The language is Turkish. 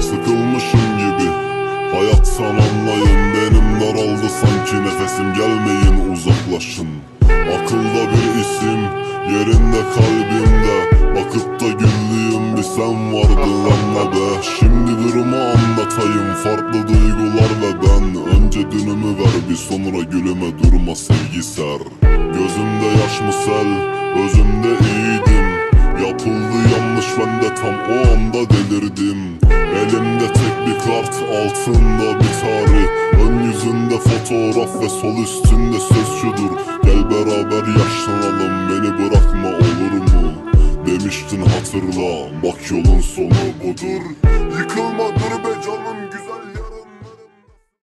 Sıkılmışım gibi. Hayattan anlayın benim daraldı sanki nefesim. Gelmeyin uzaklaşın. Akılda bir isim yerinde kalbimde. Bakıp da güldüğüm bir sen vardın anla be. Şimdi durumu anlatayım farklı duygular ve ben. Önce dünümü ver bir sonra gülüme durma sevgi ser. Gözümde yaş mı sel? Özümde iyiydim. Yapıldı yanlış ben de tam o anda kart altında bir tarih. Ön yüzünde fotoğraf ve sol üstünde söz şudur. Gel beraber yaşlanalım beni bırakma olur mu? Demiştin hatırla bak yolun sonu budur. Yıkılma dur be canım